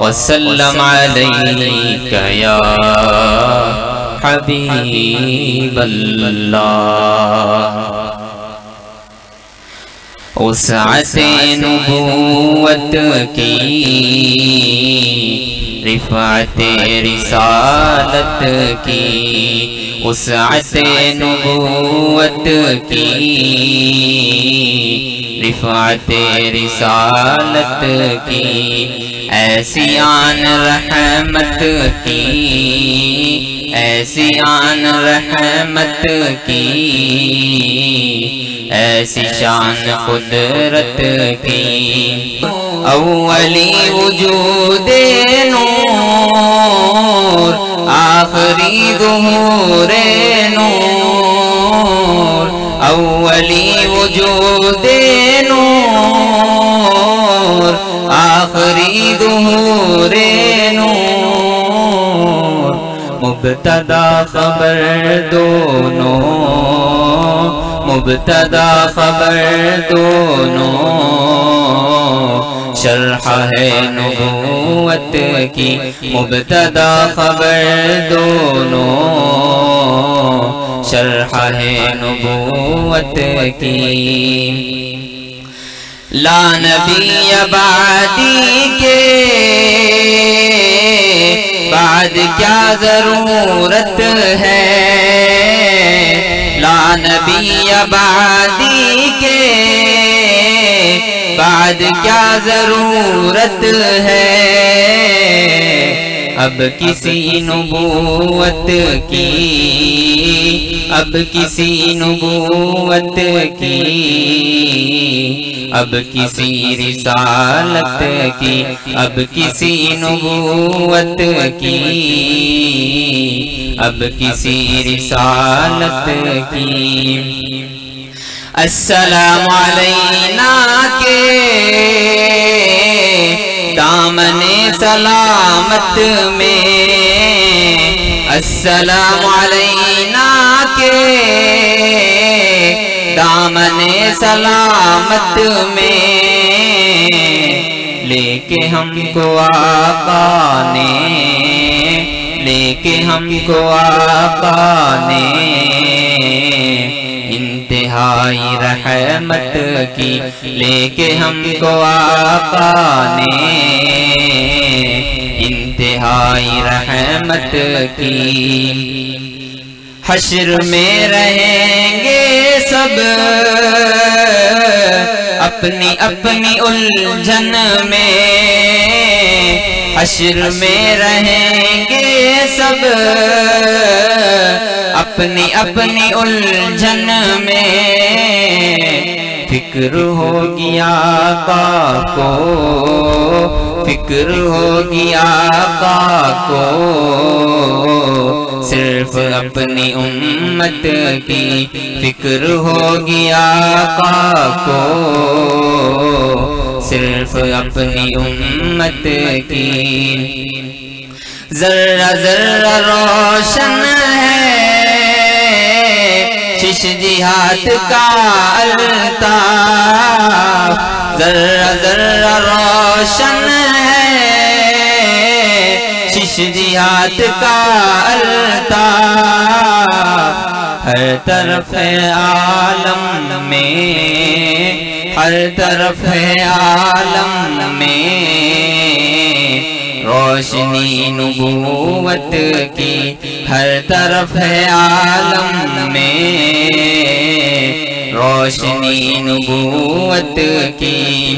وسلم عليك يا حبيب الله. وسعت نبوت کی رفعت رسالت کی وسعت نبوت رفعت رسالت کی، ایسی آن رحمت کی، ایسی آن رحمت کی، ایسی شان قدرت کی۔ اولی وجود نور، آخری ظہور نور۔ اولی وجود نور آخری ظہور نور مبتدا خبر دونوں مبتدا خبر دونوں شرح ہے نبوت کی مبتدا خبر دونوں شرح ہے نبوت کی۔ لا نبی بعدی کے بعد کیا ضرورت ہے؟ لا نبی بعدی کے بعد کیا ضرورت ہے؟ اب کسی نبوت کی، اب کسی نبوت کی، اب کسی رسالت کی، اب کسی نبوت کی، اب کسی رسالت کی۔ السلام علینا کے دامن سلامت میں السلام علینا کے۔ دامن سلامت میں۔ لے کے ہم کو آقا نے۔ لے کے ہم کو آقا نے۔ انتہائی رحمت کی لے کے ہم کو آقا نے انتہائی رحمت کی۔ حشر میں رہیں گے سب، اپنی اپنی الجھن میں۔ حشر میں رہیں گے سب۔ اپنی اپنی الجھن میں فکر ہوگی آقا کو۔ فکر ہوگی آقا کو۔ صرف اپنی امت کی فکر ہوگی آقا کو۔ صرف اپنی امت کی۔ ذرہ ذرہ روشن ہے۔ شش جہاد کا الطاف ذرہ ذرہ روشن ہے۔ شش جہاد کا الطاف ہر طرف عالم میں ہر طرف عالم میں۔ روشنی نبوت کی ہر طرف عالم میں۔ روشنی نبوت کی